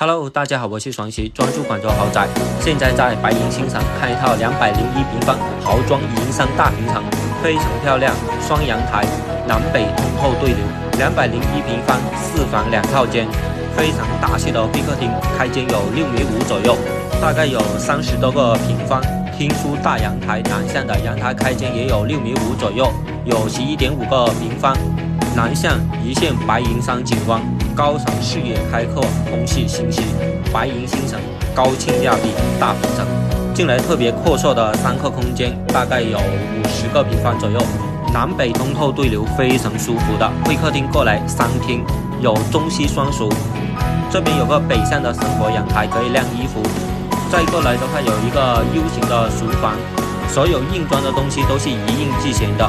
Hello，大家好，我是双喜，专注广州豪宅。现在在白银新城看一套两百零一平方豪装银山大平层，非常漂亮，双阳台，南北通透对流，两百零一平方四房两套间，非常大气的会客厅，开间有六米五左右，大概有三十多个平方。厅书大阳台，南向的阳台开间也有六米五左右，有十一点五个平方，南向一线白银山景观。高层视野开阔，空气清新，白银新城，高性价比大平层。进来特别阔绰的三客空间，大概有五十个平方左右，南北通透对流，非常舒服的会客厅。过来三厅，有中西双厨，这边有个北向的生活阳台，可以晾衣服。再过来的话，有一个 U 型的厨房，所有硬装的东西都是一应俱全的。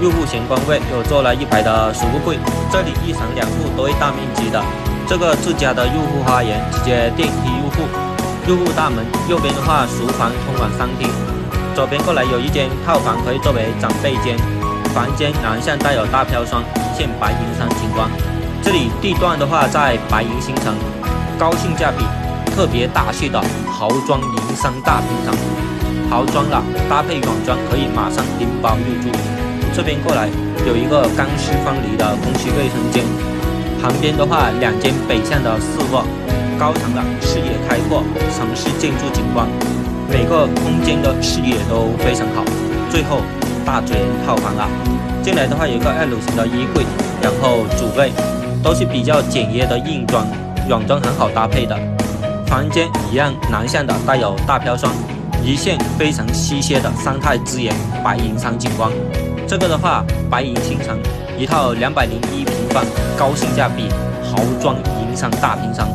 入户玄关位有做了一排的储物柜，这里一层两户都会大面积的。这个自家的入户花园，直接电梯入户。入户大门右边的话，厨房通往三厅。左边过来有一间套房，可以作为长辈间。房间南向带有大飘窗，一线白云山景观。这里地段的话在白云新城，高性价比，特别大气的豪装银山大平层。豪装了，搭配软装可以马上拎包入住。这边过来有一个干湿分离的公区卫生间，旁边的话两间北向的四卧，高层的视野开阔，城市建筑景观，每个空间的视野都非常好。最后大嘴套房啊，进来的话有一个 L 型的衣柜，然后主卫都是比较简约的硬装，软装很好搭配的。房间一样南向的带有大飘窗，一线非常稀缺的三态资源白银山景观。这个的话，白银新城一套两百零一平方，高性价比豪装银商大平层。